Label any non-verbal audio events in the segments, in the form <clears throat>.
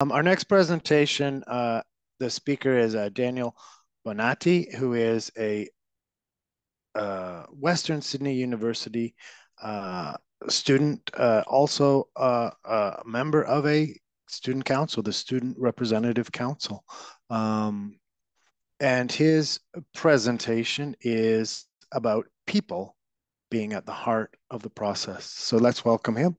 Um, our next presentation, uh, the speaker is uh, Daniel Bonatti, who is a uh, Western Sydney University uh, student, uh, also uh, a member of a student council, the Student Representative Council. Um, and his presentation is about people being at the heart of the process. So let's welcome him.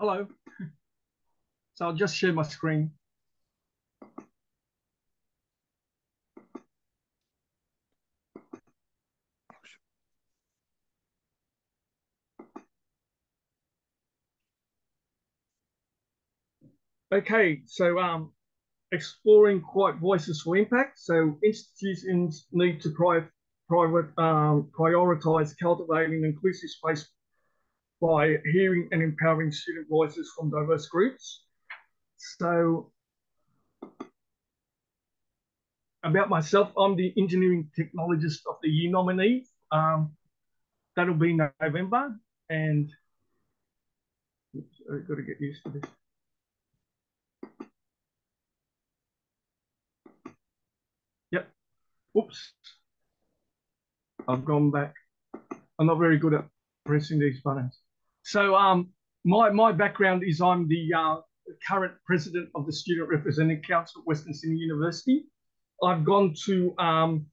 Hello. So I'll just share my screen. Okay, so um, exploring quiet voices for impact. So institutions need to pri private, um, prioritize cultivating inclusive space by hearing and empowering student voices from diverse groups. So about myself, I'm the engineering technologist of the year nominee. Um, that'll be November and I've got to get used to this. Yep. Oops. I've gone back. I'm not very good at pressing these buttons. So um, my, my background is I'm the uh, current president of the Student Representative Council at Western Sydney University. I've gone to um,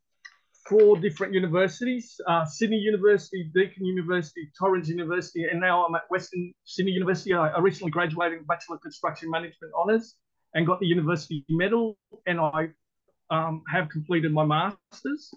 four different universities, uh, Sydney University, Deakin University, Torrens University, and now I'm at Western Sydney University. I, I recently graduated with Bachelor of Construction Management Honours and got the university medal, and I um, have completed my Masters.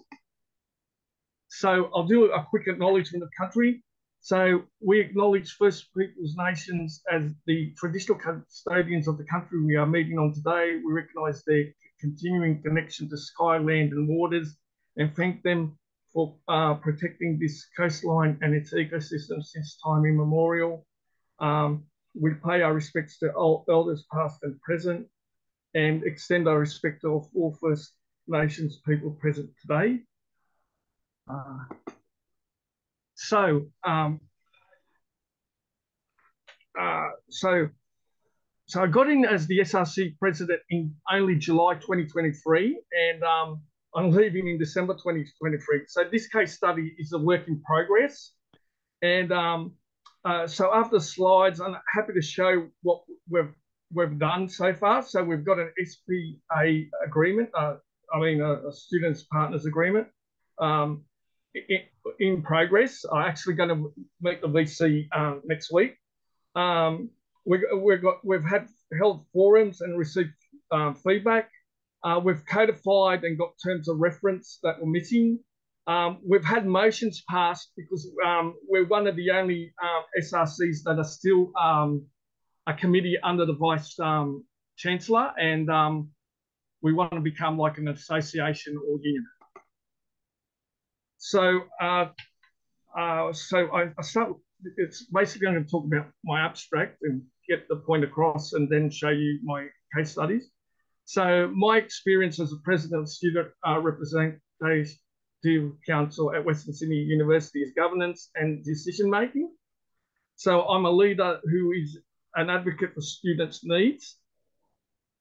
So I'll do a quick acknowledgement of country. So we acknowledge First Peoples Nations as the traditional custodians of the country we are meeting on today. We recognise their continuing connection to sky, land and waters and thank them for uh, protecting this coastline and its ecosystem since time immemorial. Um, we pay our respects to all elders past and present and extend our respect to all First Nations people present today. Uh, so, um, uh, so, so I got in as the SRC president in only July 2023, and um, I'm leaving in December 2023. So this case study is a work in progress, and um, uh, so after slides, I'm happy to show what we've we've done so far. So we've got an SPA agreement. Uh, I mean, a, a students partners agreement. Um, in, progress. I'm actually going to meet the VC um, next week. Um, we, we've got we've had held forums and received um, feedback. Uh, we've codified and got terms of reference that were missing. Um, we've had motions passed because um, we're one of the only um, SRCs that are still a committee under the vice chancellor, and we want to become like an association or union. So, uh, uh, so I, I start. It's basically I'm going to talk about my abstract and get the point across, and then show you my case studies. So, my experience as a president of Student uh, Representative Council at Western Sydney University is governance and decision making. So, I'm a leader who is an advocate for students' needs,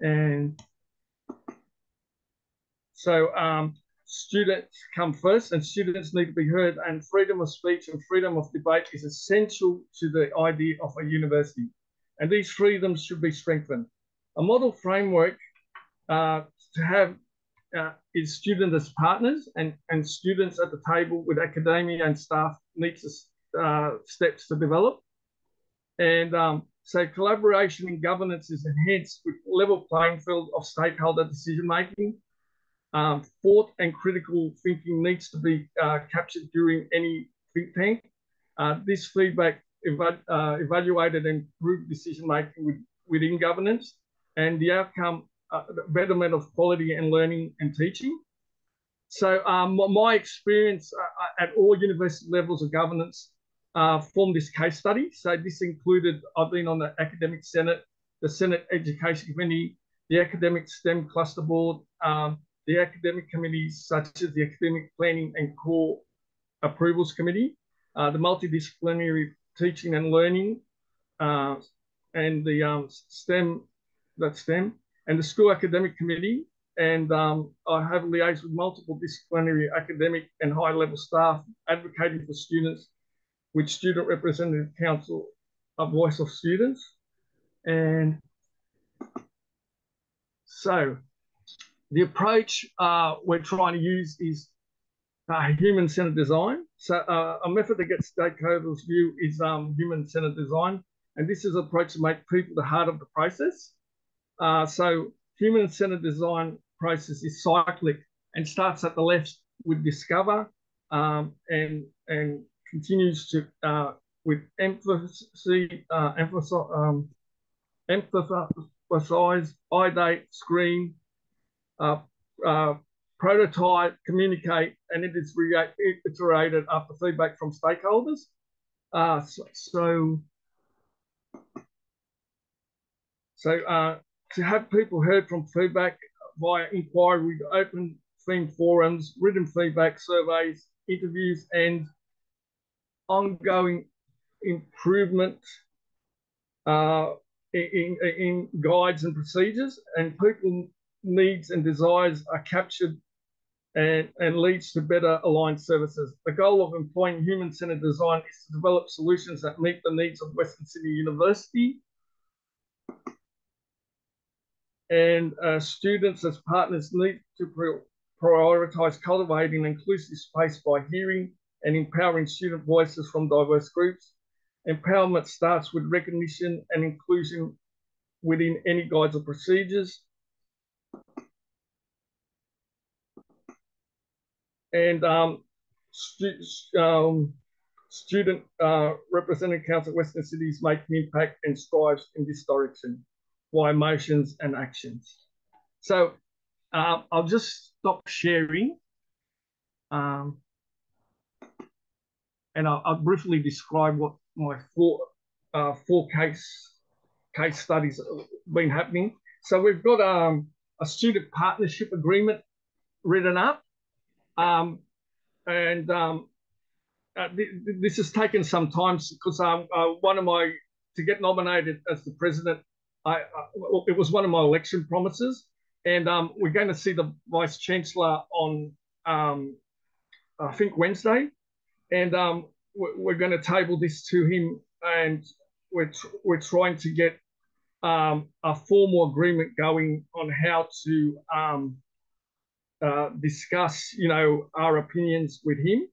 and so um, students come first and students need to be heard and freedom of speech and freedom of debate is essential to the idea of a university. And these freedoms should be strengthened. A model framework uh, to have uh, is students as partners and, and students at the table with academia and staff needs uh, steps to develop. And um, so collaboration in governance is enhanced with level playing field of stakeholder decision making um, thought and critical thinking needs to be uh, captured during any think tank. Uh, this feedback uh, evaluated and improved decision making with, within governance and the outcome, uh, the betterment of quality and learning and teaching. So um, my experience uh, at all university levels of governance uh, formed this case study. So this included, I've been on the Academic Senate, the Senate Education Committee, the Academic STEM Cluster Board, um, the academic committees such as the Academic Planning and Course Approvals Committee, uh, the multidisciplinary teaching and learning, uh, and the um, STEM, that STEM, and the school academic committee. And um, I have liaised with multiple disciplinary academic and high level staff advocating for students with Student Representative Council, a voice of students. And so the approach uh, we're trying to use is uh, human-centered design. So uh, a method that gets stakeholders' view is um, human-centered design. And this is an approach to make people the heart of the process. Uh, so human-centered design process is cyclic and starts at the left with discover um, and, and continues to uh, with emphasis, uh, emphasis, um, emphasize, screen, prototype, communicate, and it is reiterated after feedback from stakeholders. Uh, so, so, so uh, to have people heard from feedback via inquiry, open theme forums, written feedback, surveys, interviews, and ongoing improvement uh, in, in guides and procedures, and people needs and desires are captured and, and leads to better aligned services. The goal of employing human-centered design is to develop solutions that meet the needs of Western Sydney University and uh, students as partners need to prioritise cultivating inclusive space by hearing and empowering student voices from diverse groups. Empowerment starts with recognition and inclusion within any guides or procedures. And um, stu um, student uh, representative council Western Sydney make an impact and strives in this direction via motions and actions. So uh, I'll just stop sharing. Um, and I'll, I'll, briefly describe what my four uh, four case case studies have been happening. So we've got um, a student partnership agreement written up um, and um, uh, th this has taken some time because um, uh, one of my to get nominated as the president, I, uh, it was one of my election promises, and um, we're going to see the vice chancellor on um, I think Wednesday, and um, we're, we're going to table this to him, and we're we're trying to get um, a formal agreement going on how to uh, discuss, you know, our opinions with him.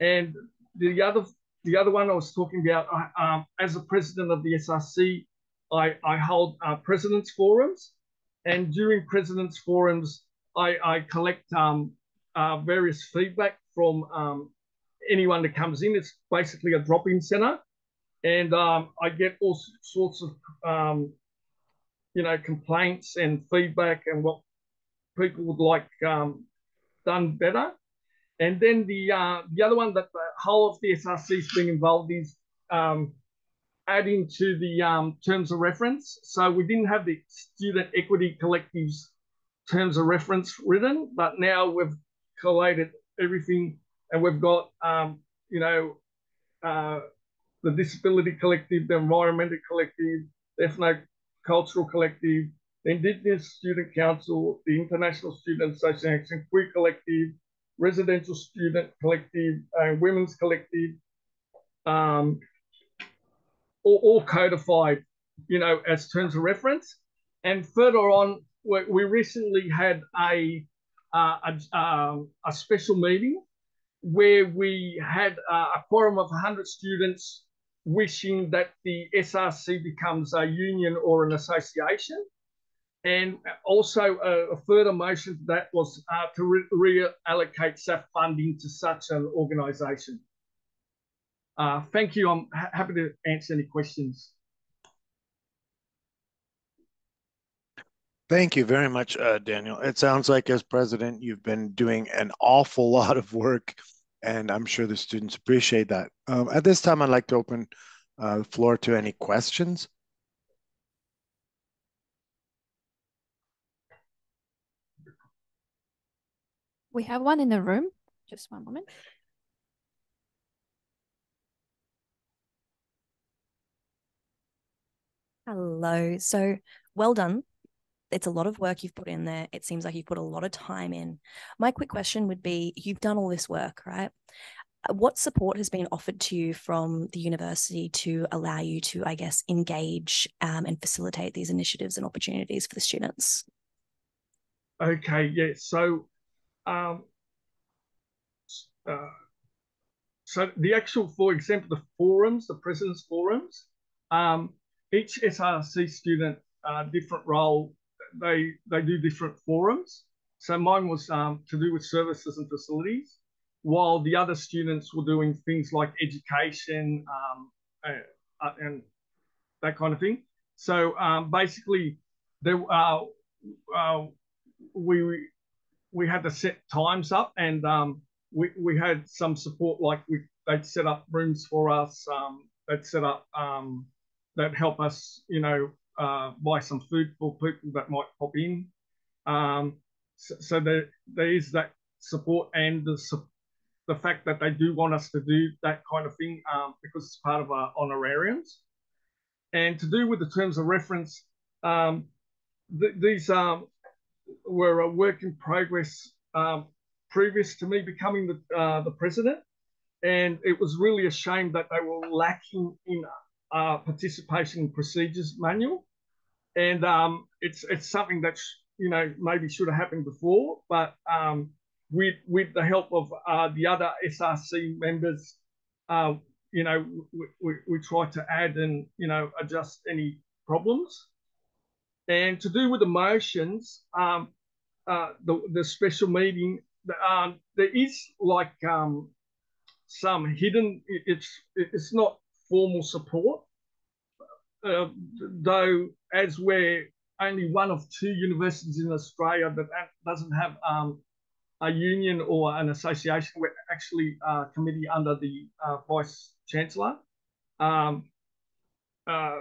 And the other, the other one I was talking about, um, as a president of the SRC, I, I hold uh, presidents forums, and during presidents forums, I, I collect um, uh, various feedback from um, anyone that comes in. It's basically a drop-in center, and um, I get all sorts of um, you know complaints and feedback and what people would like um, done better. And then the uh, the other one that the whole of the SRC has been involved is um, adding to the um, terms of reference. So we didn't have the student equity collectives terms of reference written, but now we've collated everything and we've got, um, you know, uh, the disability collective, the environmental collective, the ethno cultural collective, the Indigenous Student Council, the International Student Association, Queer Collective, Residential Student Collective, uh, Women's Collective, um, all, all, codified, you know, as terms of reference. And further on, we, we recently had a, uh, a, um, a, special meeting where we had uh, a quorum of 100 students wishing that the SRC becomes a union or an association. And also a, a further motion to that was uh, to re reallocate SAF funding to such an organisation. Uh, thank you. I'm ha happy to answer any questions. Thank you very much, uh, Daniel. It sounds like as president, you've been doing an awful lot of work, and I'm sure the students appreciate that. Um, at this time, I'd like to open uh, the floor to any questions. We have one in the room. Just one moment. Hello. So well done. It's a lot of work you've put in there. It seems like you've put a lot of time in. My quick question would be you've done all this work, right? What support has been offered to you from the university to allow you to, I guess, engage um, and facilitate these initiatives and opportunities for the students? Okay, yeah. So um, uh, so the actual, for example, the forums, the president's forums, um, each SRC student, uh, different role, they they do different forums. So mine was um, to do with services and facilities, while the other students were doing things like education um, uh, and that kind of thing. So um, basically, there uh, uh, we we had to set times up, and um, we we had some support. Like we they'd set up rooms for us. Um, they'd set up um, that help us, you know, uh, buy some food for people that might pop in. Um, so, so there there is that support and the the fact that they do want us to do that kind of thing um, because it's part of our honorariums. And to do with the terms of reference, um, th these um, were a work in progress um, previous to me becoming the, uh, the president. And it was really a shame that they were lacking in uh, participation procedures manual. And um, it's, it's something that, you know, maybe should have happened before, but um, with, with the help of uh, the other SRC members, uh, you know, we, we, we try to add and, you know, adjust any problems. And to do with the motions, um, uh, the, the special meeting, um, there is like um, some hidden, it's, it's not formal support, uh, though as we're only one of two universities in Australia that doesn't have um, a union or an association, we're actually a committee under the uh, Vice Chancellor. Um, uh,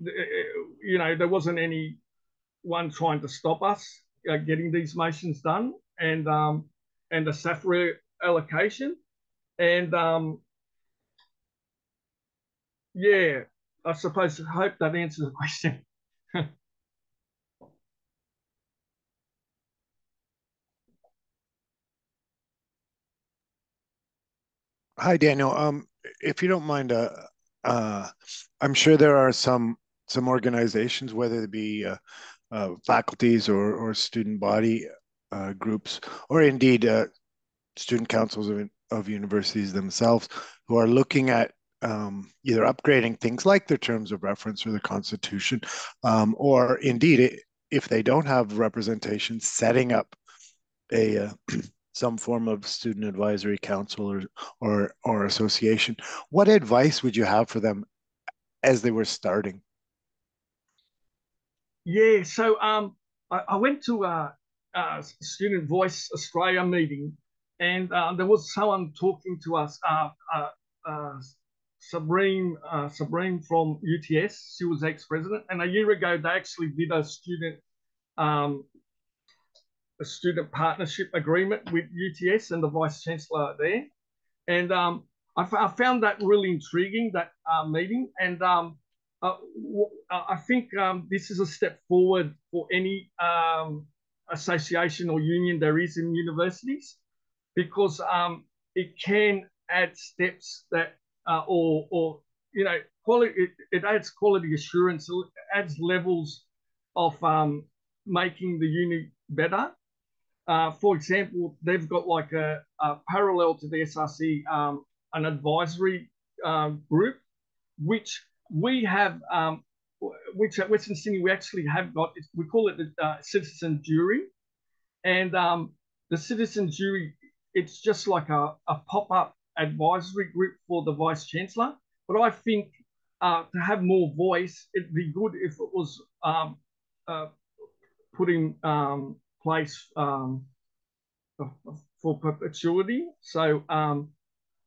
you know, there wasn't any one trying to stop us uh, getting these motions done and um, and the SAF reallocation. And um, yeah, I suppose, I hope that answers the question. <laughs> Hi, Daniel. Um, if you don't mind, uh, uh, I'm sure there are some some organizations, whether it be uh, uh, faculties or, or student body uh, groups, or indeed uh, student councils of, of universities themselves, who are looking at um, either upgrading things like their terms of reference or the Constitution, um, or indeed, if they don't have representation, setting up a uh, <clears throat> some form of student advisory council or, or or association. What advice would you have for them as they were starting? Yeah, so um, I, I went to a, a, Student Voice Australia meeting, and uh, there was someone talking to us. Uh, uh, uh Sabrine, uh, Sabrine from UTS. She was ex-president, and a year ago they actually did a student um, a student partnership agreement with UTS and the vice chancellor there, and um, I, found that really intriguing that uh, meeting, and um, uh, uh, I think um, this is a step forward for any um, association or union there is in universities because um, it can add steps that uh, or or you know quality it, it, adds quality assurance adds levels of um, making the unit better. Uh, for example they've got like a, a parallel to the src um, an advisory um, group which we have um, which at western sydney we actually have got we call it the uh, citizen jury and um, the citizen jury it's just like a, a pop-up advisory group for the vice chancellor. But I think uh, to have more voice, it'd be good if it was um, uh, put in um, place um, for perpetuity. So um,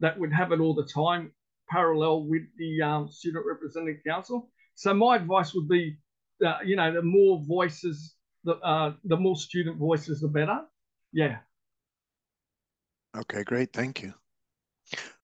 that would have it all the time, parallel with the um, Student Representative Council. So my advice would be, uh, you know, the more voices, the uh, the more student voices, the better. Yeah. Okay, great. Thank you.